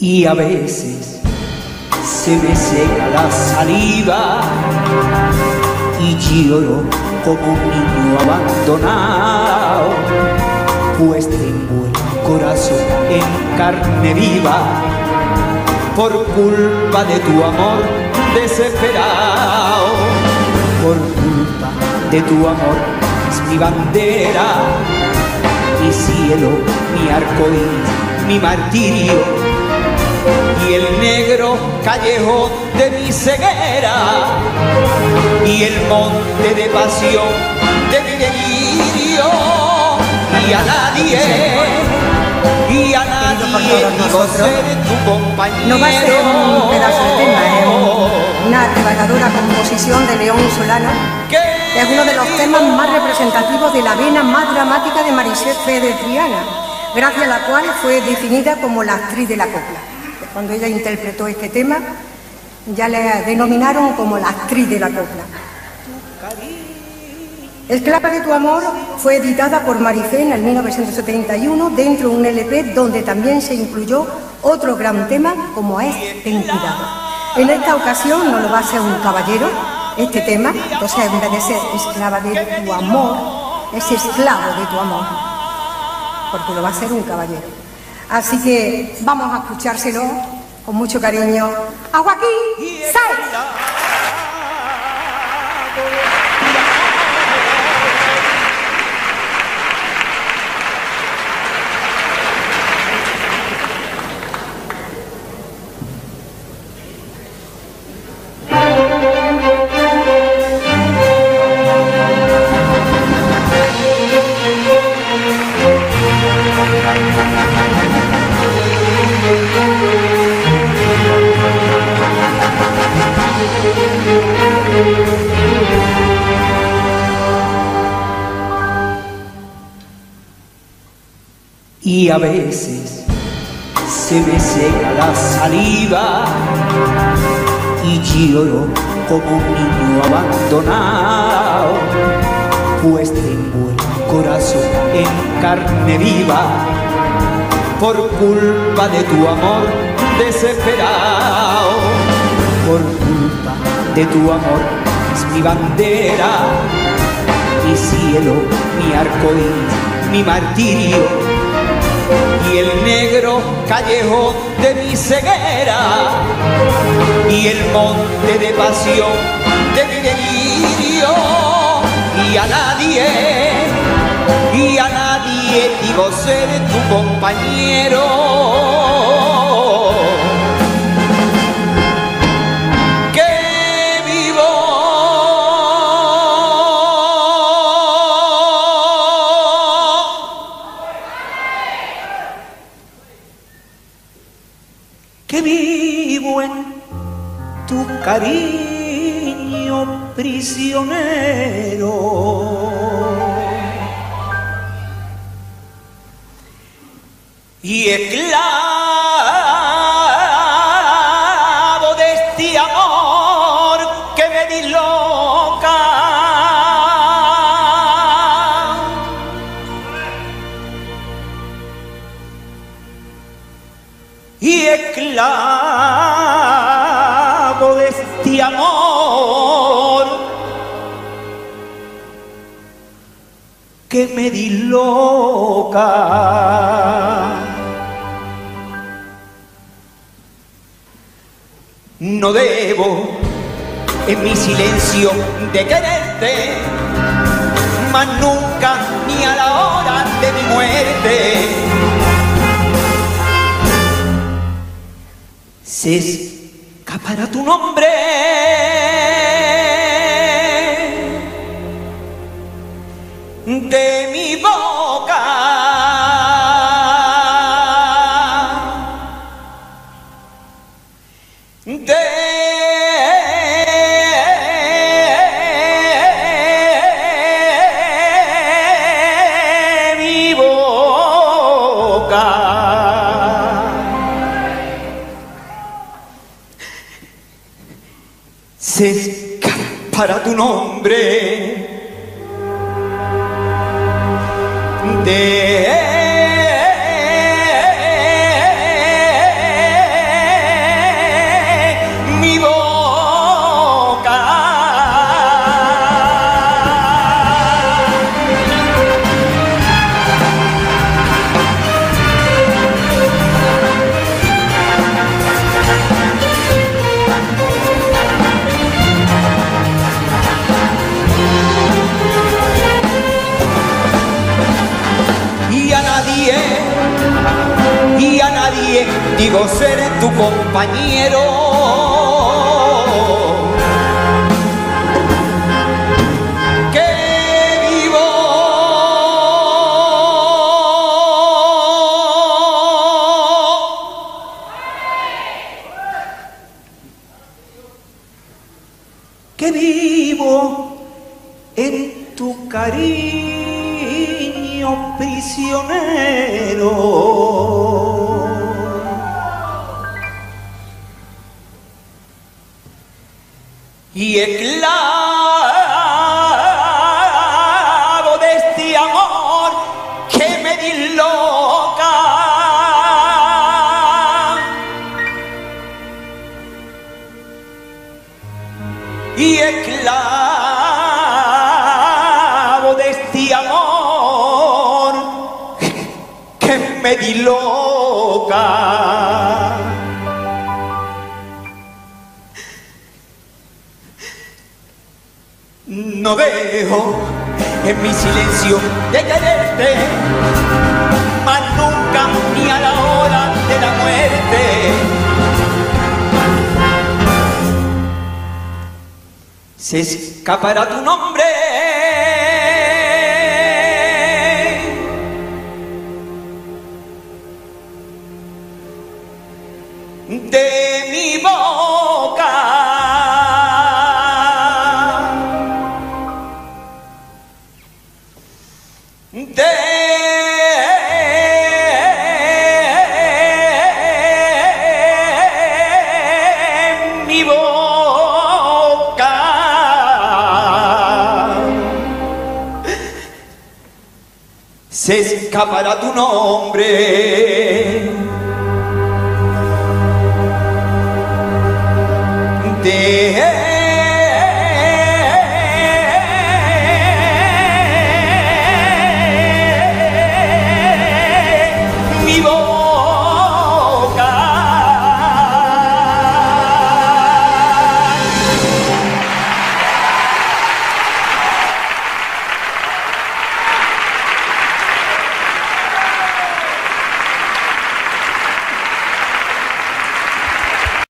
Y a veces se me seca la saliva y lloro como un niño abandonado, pues tengo el corazón en carne viva por culpa de tu amor desesperado, por de tu amor es mi bandera, mi cielo, mi arco mi martirio y el negro callejón de mi ceguera y el monte de pasión de mi delirio y a nadie y a nadie digo ser tu compañero no va a ser un pedazo de tema es una arrebatadora composición de León Solano. Que es uno de los temas más representativos de la vena más dramática de Marisette de Triana gracias a la cual fue definida como la actriz de la copla. Cuando ella interpretó este tema, ya le denominaron como la actriz de la copla. Esclava de tu amor fue editada por Marifé en el 1971 dentro de un LP donde también se incluyó otro gran tema como es Ten En esta ocasión no lo va a ser un caballero, este tema, o sea, en vez de ser esclava de tu amor, es esclavo de tu amor, porque lo va a ser un caballero. Así que vamos a escuchárselo con mucho cariño a Joaquín Sáenz. Y a veces se me seca la saliva y lloro como un niño abandonado, pues tengo el corazón en carne viva por culpa de tu amor desesperado, por culpa de tu amor es mi bandera, mi cielo, mi arco mi martirio. Y el negro callejón de mi ceguera. Y el monte de pasión de mi delirio. Y a nadie y a nadie digo ser tu compañero cariño prisionero. Y esclavo de este amor que me disloca. Y esclavo amor que me disloca. No debo en mi silencio de quererte, mas nunca ni a la hora de mi muerte. Se para tu nombre. Para tu nombre. De digo ser tu compañero. Que vivo que vivo en tu cariño prisionero. Y esclavo de este amor que me disloca. y esclavo de este amor que me diloca. No dejo en mi silencio de quererte, más nunca ni a la hora de la muerte. se escapará tu nombre. De se escapará tu nombre. De